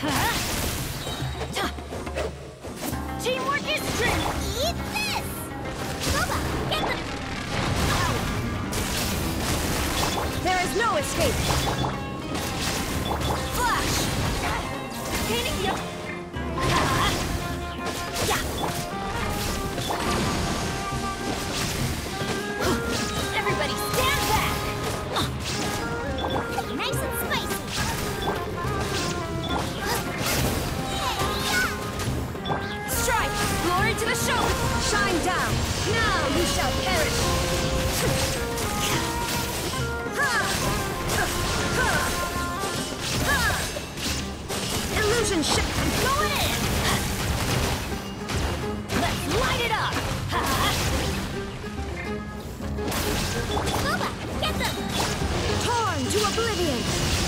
Teamwork is dream! Eat this! Get them! There is no escape! Flash! Painting the... down. Now you shall perish. Illusion ship go in. Let's light it up. Guoba, get them. Torn to oblivion.